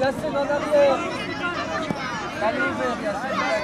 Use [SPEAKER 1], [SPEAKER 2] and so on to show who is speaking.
[SPEAKER 1] Yacine en arrière. Allez.